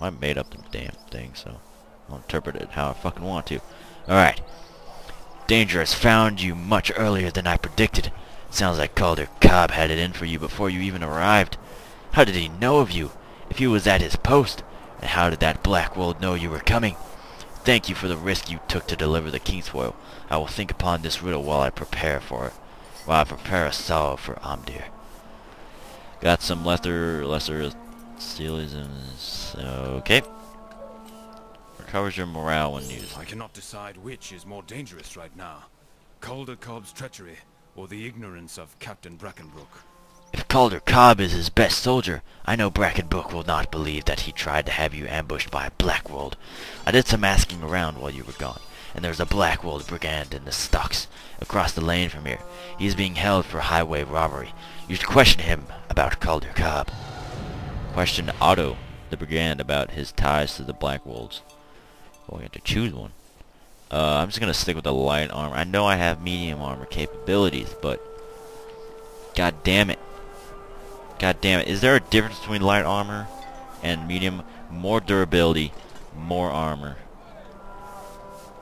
I made up the damn thing, so I'll interpret it how I fucking want to. Alright. Danger has found you much earlier than I predicted. Sounds like Calder Cobb had it in for you before you even arrived. How did he know of you, if he was at his post? And how did that Blackwold know you were coming? Thank you for the risk you took to deliver the Kingsfoil. I will think upon this riddle while I prepare for it. While I prepare a salve for Amdir. Got some lesser, lesser stealisms. Okay. Recovers your morale when used. I cannot decide which is more dangerous right now. Calder Cobb's treachery, or the ignorance of Captain Brackenbrook. If Calder Cobb is his best soldier, I know Brackenbrook will not believe that he tried to have you ambushed by a Blackwold. I did some asking around while you were gone, and there's a Blackwold brigand in the stocks across the lane from here. He is being held for highway robbery. You should question him about Calder Cobb. Question Otto, the brigand, about his ties to the Blackwolds. Oh, we have to choose one. Uh, I'm just gonna stick with the light armor. I know I have medium armor capabilities, but god damn it. God damn it. Is there a difference between light armor and medium? More durability, more armor.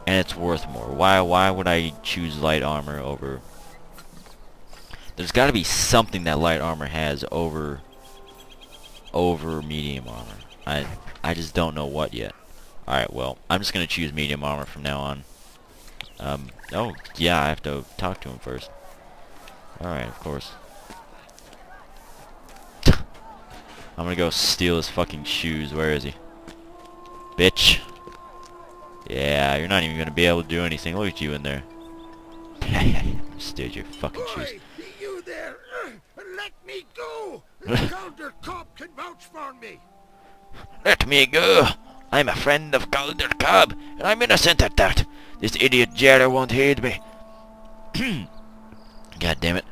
And it's worth more. Why why would I choose light armor over There's got to be something that light armor has over over medium armor. I I just don't know what yet. Alright, well, I'm just going to choose medium armor from now on. Um, oh, yeah, I have to talk to him first. Alright, of course. I'm gonna go steal his fucking shoes. Where is he? Bitch. Yeah, you're not even gonna be able to do anything. Look at you in there. Steal your fucking shoes. Boy, you there! Uh, let me go! Calder Cobb can vouch for me! Let me go! I'm a friend of Calder Cobb, and I'm innocent at that. This idiot jailer won't heed me. God damn it.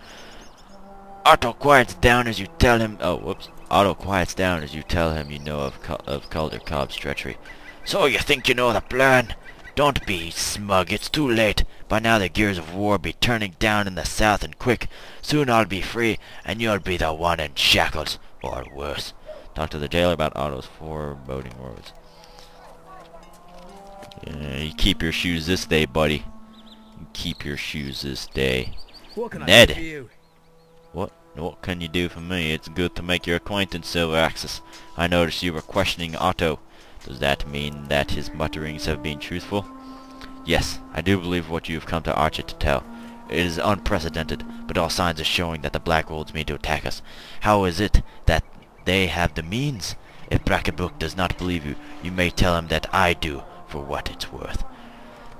Otto quiets down as you tell him... Oh, whoops. Otto quiets down as you tell him you know of, of Calder Cobb's treachery. So you think you know the plan? Don't be smug, it's too late. By now the gears of war be turning down in the south and quick. Soon I'll be free, and you'll be the one in shackles, or worse. Talk to the jailer about Otto's foreboding words. Yeah, you keep your shoes this day, buddy. You keep your shoes this day. What can Ned. I do for you? What? What can you do for me? It's good to make your acquaintance, Silver Axis. I noticed you were questioning Otto. Does that mean that his mutterings have been truthful? Yes, I do believe what you have come to Archet to tell. It is unprecedented, but all signs are showing that the Blackwolds mean to attack us. How is it that they have the means? If Brackenbrook does not believe you, you may tell him that I do, for what it's worth.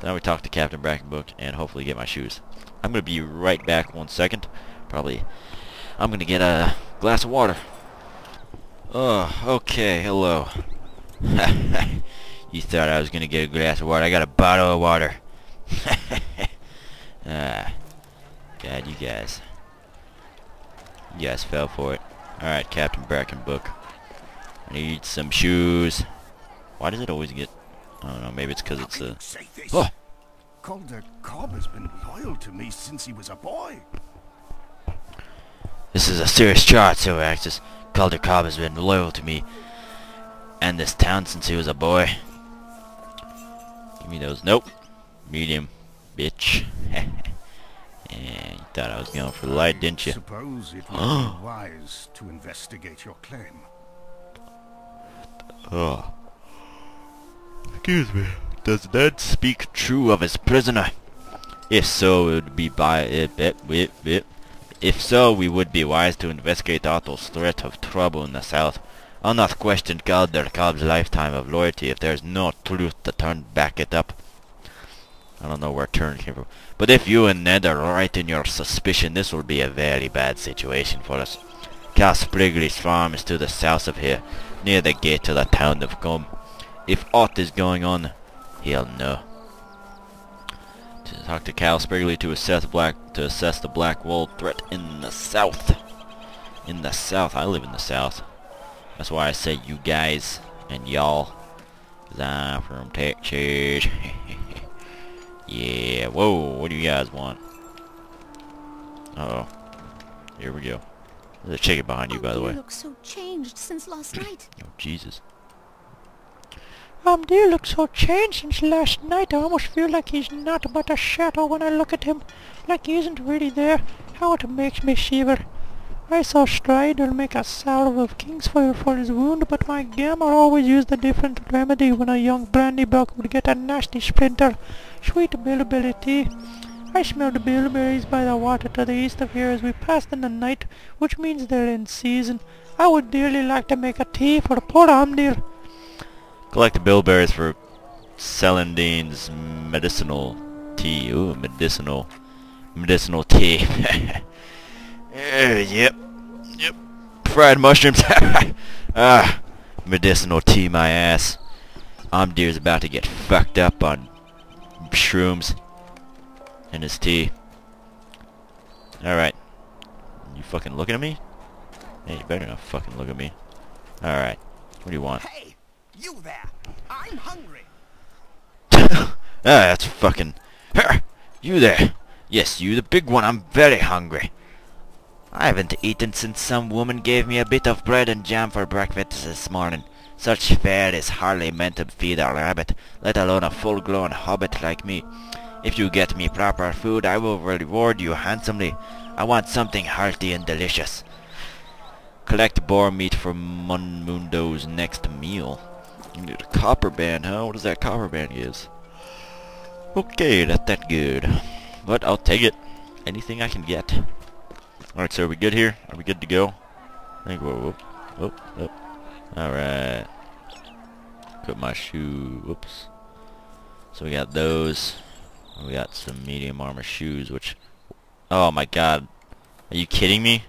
Then we talk to Captain Brackenbrook and hopefully get my shoes. I'm going to be right back one second. Probably I'm gonna get a glass of water. Oh, okay, hello. you thought I was gonna get a glass of water. I got a bottle of water. ah, God, you guys. You guys fell for it. Alright, Captain Brackenbrook. I need some shoes. Why does it always get... I don't know, maybe it's because it's a... Say this. Oh! Calder Cobb has been loyal to me since he was a boy. This is a serious charge, Silver Axis. Calder Cobb has been loyal to me and this town since he was a boy. Give me those. Nope. Medium. Bitch. yeah, you thought I was going for light, didn't you? Suppose it would be wise to investigate your claim. Oh. Excuse me. Does Ned speak true of his prisoner? If so, it would be by it, it, it, it. If so, we would be wise to investigate Otto's threat of trouble in the south. I'll not question Calder Cobb's lifetime of loyalty if there's no truth to turn back it up. I don't know where turn came from. But if you and Ned are right in your suspicion, this will be a very bad situation for us. Cal Sprigley's farm is to the south of here, near the gate to the town of Gum. If aught is going on, he'll know. To talk to Cal Sprigley to assess black to assess the Blackwold threat in the south. In the south, I live in the south. That's why I say you guys and y'all. Cause I'm from Texas. yeah, whoa, what do you guys want? Uh oh. Here we go. There's a chicken behind you, by the Oh, way. You look so changed since last night. Oh, Jesus. Um, dear looks so changed since last night. I almost feel like he's not but a shadow when I look at him. Like he isn't really there. How it makes me shiver. I saw Strider make a salve of Kingsfoil for his wound, but my Gamma always used a different remedy when a young Brandybuck would get a nasty splinter. Sweet bilberry tea. I smelled bilberries by the water to the east of here as we passed in the night, which means they're in season. I would dearly like to make a tea for poor Amdir. Collect bilberries for Celandine's medicinal tea. Ooh, medicinal, medicinal tea. Uh, yep, yep. Fried mushrooms. ah, medicinal tea, my ass. Amdir's about to get fucked up on shrooms and his tea. Alright. You fucking looking at me? Hey, you better not fucking look at me. Alright. What do you want? Hey, you there! I'm hungry. ah, that's fucking... You there. Yes, you the big one. I'm very hungry. I haven't eaten since some woman gave me a bit of bread and jam for breakfast this morning. Such fare is hardly meant to feed a rabbit, let alone a full-grown hobbit like me. If you get me proper food, I will reward you handsomely. I want something hearty and delicious. Collect boar meat for Munmundo's next meal. You need a copper band, huh? What does that copper band give? Okay, that's that good. But I'll take it. Anything I can get. Alright, so are we good here? Are we good to go? I think we're... Whoop, whoop, whoop. Alright. Put my shoe... Whoops. So we got those. We got some medium armor shoes, which... Oh my god. Are you kidding me?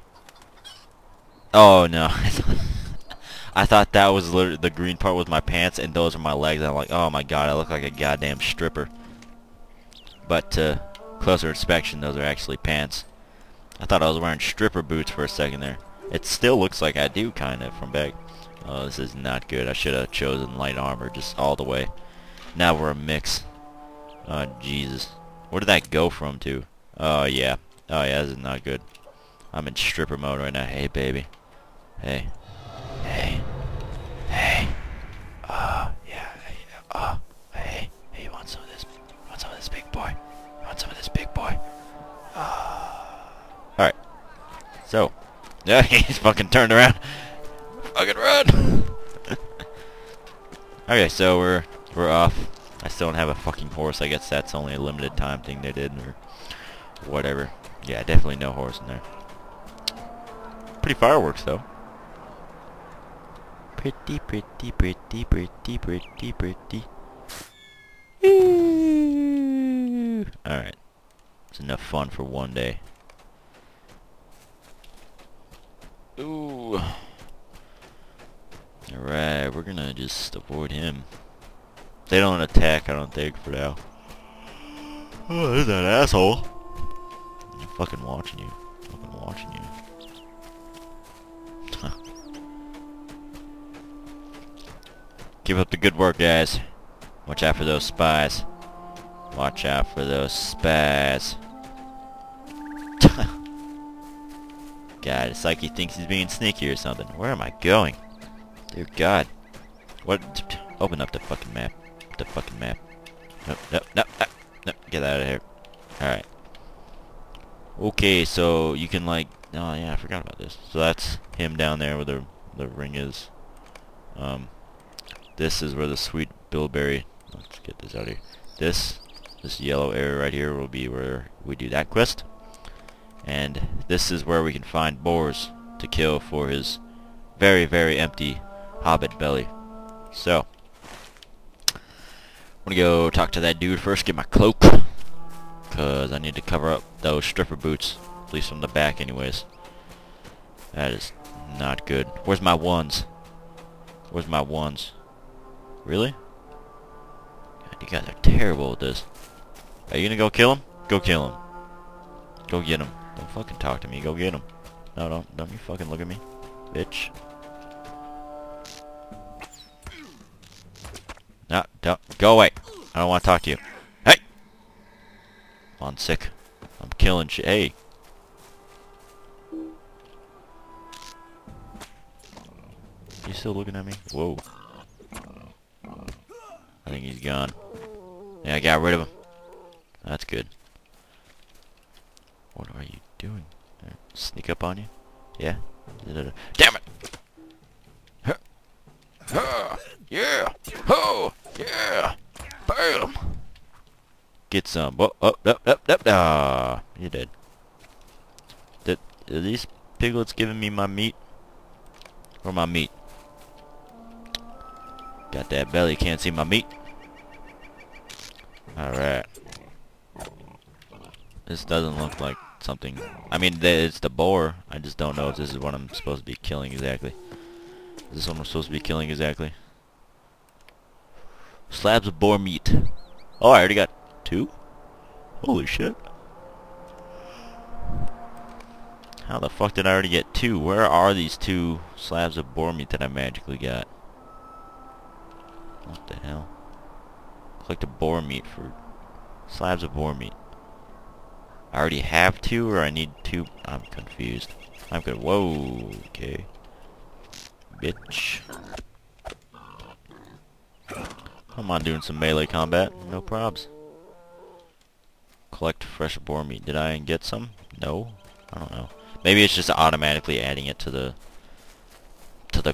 Oh no. I thought that was the green part was my pants and those are my legs. I'm like, oh my god, I look like a goddamn stripper. But to closer inspection, those are actually pants. I thought I was wearing stripper boots for a second there. It still looks like I do, kind of, from back. Oh, this is not good. I should have chosen light armor just all the way. Now we're a mix. Oh, Jesus. Where did that go from to? Oh, yeah. Oh, yeah, this is not good. I'm in stripper mode right now. Hey, baby. Hey. Hey. Yeah, he's fucking turned around. Fucking run! okay, so we're we're off. I still don't have a fucking horse. I guess that's only a limited time thing they did or whatever. Yeah, definitely no horse in there. Pretty fireworks though. Pretty, pretty, pretty, pretty, pretty, pretty. Alright. It's enough fun for one day. Ooh. Alright, we're gonna just avoid him. They don't attack, I don't think, for now. Oh, there's that asshole. I'm fucking watching you. Fucking watching you. Keep up the good work, guys. Watch out for those spies. Watch out for those spies. God, it's like he thinks he's being sneaky or something. Where am I going? Dear God. What? Open up the fucking map. The fucking map. Nope, nope, nope, nope, nope. Get out of here. Alright. Okay, so you can like... Oh, yeah, I forgot about this. So that's him down there where the, the ring is. Um, this is where the sweet bilberry... Let's get this out of here. This, this yellow area right here will be where we do that quest. And this is where we can find boars to kill for his very, very empty hobbit belly. So, I'm gonna go talk to that dude first, get my cloak. Because I need to cover up those stripper boots. At least from the back anyways. That is not good. Where's my ones? Where's my ones? Really? God, you guys are terrible with this. Are you gonna go kill him? Go kill him. Go get him. Don't fucking talk to me. Go get him. No, don't. Don't you fucking look at me. Bitch. Don't. Go away. I don't want to talk to you. Hey! I'm sick. I'm killing shit. Hey. You still looking at me? Whoa. I think he's gone. Yeah, I got rid of him. That's good. What are you doing? Sneak up on you? Yeah? Damn it! Huh. Huh. Yeah! Oh! Yeah! Bam! Get some. Oh, oh, up, up, up, ah! You did. Did, are these piglets giving me my meat? Or my meat? Got that belly, can't see my meat. Alright. This doesn't look like something... I mean, it's the boar. I just don't know if this is what I'm supposed to be killing exactly. Is this what I'm supposed to be killing exactly? Slabs of boar meat. Oh, I already got two? Holy shit. How the fuck did I already get two? Where are these two slabs of boar meat that I magically got? What the hell? Collect a boar meat for slabs of boar meat. I already have two or I need two? I'm confused. I'm good. Whoa, okay. Bitch. I'm on doing some melee combat. No probs. Collect fresh boar meat. Did I get some? No. I don't know. Maybe it's just automatically adding it to the to the